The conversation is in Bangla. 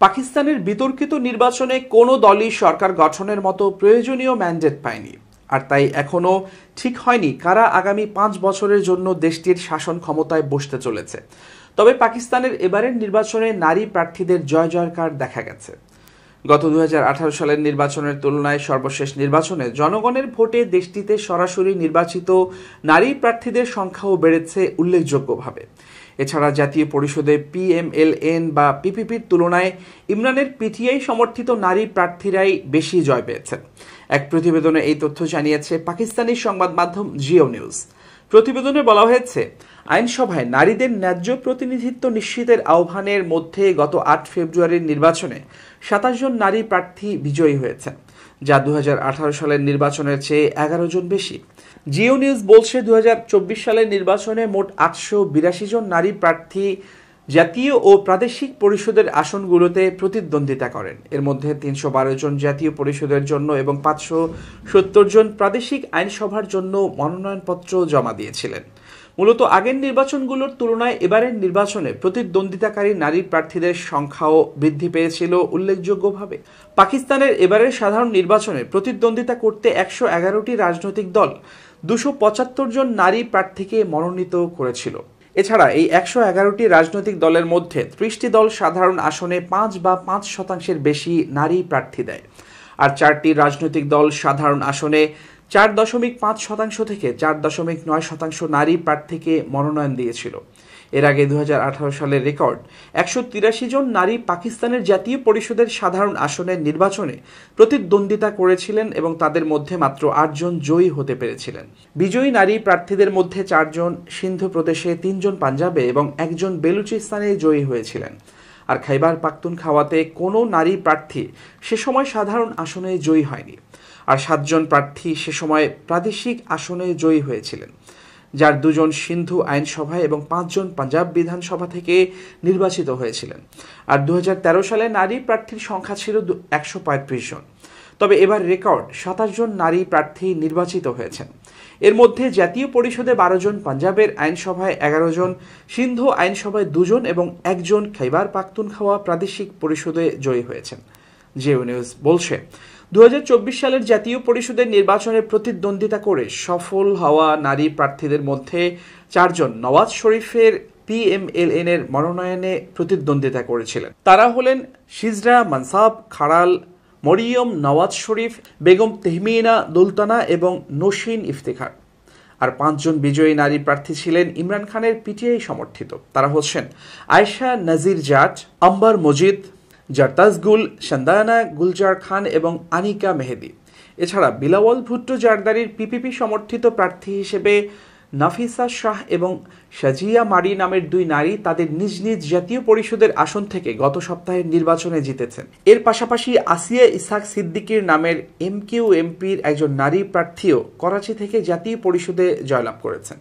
পাকিস্তানের বিতর্কিত নির্বাচনে কোনো দলই সরকার গঠনের মতো প্রয়োজনীয় ম্যান্ডেট পায়নি। আর তাই এখনও ঠিক হয়নি কারা আগামী পাঁচ বছরের জন্য দেশটির শাসন ক্ষমতায় বসতে চলেছে। তবে পাকিস্তানের এবারের নির্বাচনে নারী প্রার্থীদের জয় জয়কার দেখা গেছে। গত দুহাজার আঠারো সালের নির্বাচনের তুলনায় সর্বশেষ নির্বাচনে জনগণের ভোটে দেশটিতে সরাসরি নির্বাচিত নারী প্রার্থীদের সংখ্যাও বেড়েছে উল্লেখযোগ্যভাবে। এছাড়া জাতীয় পরিষদে পিএমএলএন বা পিপিপির তুলনায় ইমরানের পিটিআই সমর্থিত নারী প্রার্থীরাই বেশি জয় পেয়েছেন। এক প্রতিবেদনে এই তথ্য জানিয়েছে পাকিস্তানি সংবাদ মাধ্যম জিও নিউজ প্রতিবেদনে বলা হয়েছে, আইনসভায় নারীদের ন্যায্য প্রতিনিধিত্ব নিশ্চিতের আহ্বানের মধ্যে গত আট ফেব্রুয়ারির নির্বাচনে সাতাশ জন নারী প্রার্থী বিজয়ী হয়েছেন, যা দু হাজার আঠারো সালের নির্বাচনের চেয়ে এগারো জন বেশি। জিও নিউজ বলছে দু হাজার চব্বিশ সালের নির্বাচনে মোট আটশো বিরাশি জন নারী প্রার্থী জাতীয় ও প্রাদেশিক পরিষদের আসনগুলোতে প্রতিদ্বন্দ্বিতা করেন। এর মধ্যে তিনশো বারো জন জাতীয় পরিষদের জন্য এবং পাঁচশো সত্তর জন প্রাদেশিক আইনসভার জন্য মনোনয়নপত্র জমা দিয়েছিলেন। মূলত আগের নির্বাচনগুলোর তুলনায় এবারের নির্বাচনে প্রতিদ্বন্দ্বিতাকারী নারী প্রার্থীদের সংখ্যাও বৃদ্ধি পেয়েছিল উল্লেখযোগ্যভাবে। পাকিস্তানের এবারের সাধারণ নির্বাচনে প্রতিদ্বন্দ্বিতা করতে একশো এগারোটি রাজনৈতিক দল দুশো পঁচাত্তর জন নারী প্রার্থীকে মনোনীত করেছিল। এছাড়া এই একশো এগারোটি রাজনৈতিক দলের মধ্যে ত্রিশটি দল সাধারণ আসনে পাঁচ বা পাঁচ শতাংশের বেশি নারী প্রার্থী দেয়। আর চারটি রাজনৈতিক দল সাধারণ আসনে চার দশমিক পাঁচ শতাংশ থেকে চার দশমিক নয় শতাংশ নারী প্রার্থীকে মনোনয়ন দিয়েছিল। এর আগে দু হাজার আঠারো সালের রেকর্ড। একশো তিরাশি জন নারী পাকিস্তানের জাতীয় পরিষদের সাধারণ আসনের নির্বাচনে প্রতিদ্বন্দ্বিতা করেছিলেন এবং তাদের মধ্যে মাত্র আটজন জয়ী হতে পেরেছিলেন। বিজয়ী নারী প্রার্থীদের মধ্যে চারজন সিন্ধু প্রদেশে তিনজন পাঞ্জাবে এবং একজন বেলুচিস্তানে জয়ী হয়েছিলেন। আর খাইবার পাক্তুন খাওয়াতে কোনো নারী প্রার্থী সে সময় সাধারণ আসনে জয়ী হয়নি। আর সাতজন প্রার্থী সে সময় প্রাদেশিক আসনে জয়ী হয়েছিলেন। যার দুজন সিন্ধু আইনসভায় এবং পাঁচজন পাঞ্জাব বিধানসভা থেকে নির্বাচিত হয়েছিলেন। আর দু হাজার তেরো সালে নারী প্রার্থীর সংখ্যা ছিল একশো পঁয়ত্রিশ জন। তবে এবার রেকর্ড, সাতাশ জন নারী প্রার্থী নির্বাচিত হয়েছেন। এর মধ্যে জাতীয় পরিষদে বারো জন, পাঞ্জাবের আইনসভায় এগারো জন, সিন্ধু আইনসভায় দুজন এবং একজন খাইবার পাখতুনখাওয়া প্রাদেশিক পরিষদে জয়ী হয়েছেন। জিও নিউজ বলছে। দু হাজার চব্বিশ সালের জাতীয় পরিষদের নির্বাচনে প্রতিদ্বন্দ্বিতা করে সফল হওয়া নারী প্রার্থীদের মধ্যে চারজন নওয়াজ শরীফের পিএমএলএন এর মনোনয়নে প্রতিদ্বন্দ্বিতা করেছিলেন। তারা হলেন সিজরা, মানসাব, খাড়াল, মরিয়ম, নওয়াজ শরীফ, বেগম তেহমিনা, দুলতানা এবং নসীন ইফতেখার। আর পাঁচজন বিজয়ী নারী প্রার্থী ছিলেন ইমরান খানের পিটিআই সমর্থিত। তারা হচ্ছেন আয়শা নাজির জাট, আম্বার মজিদ জারতাজগুল সন্দায়না গুলজার খান এবং আনিকা মেহেদি। এছাড়া বিলাওয়াল ভুট্টো জারদারির পিপিপি সমর্থিত প্রার্থী হিসেবে নাফিসা শাহ এবং সাজিয়া মারি নামের দুই নারী তাদের নিজ নিজ জাতীয় পরিষদের আসন থেকে গত সপ্তাহের নির্বাচনে জিতেছেন। এর পাশাপাশি আসিয়া ইসাক সিদ্দিকির নামের এমকিউ এমপির একজন নারী প্রার্থীও করাচি থেকে জাতীয় পরিষদে জয়লাভ করেছেন।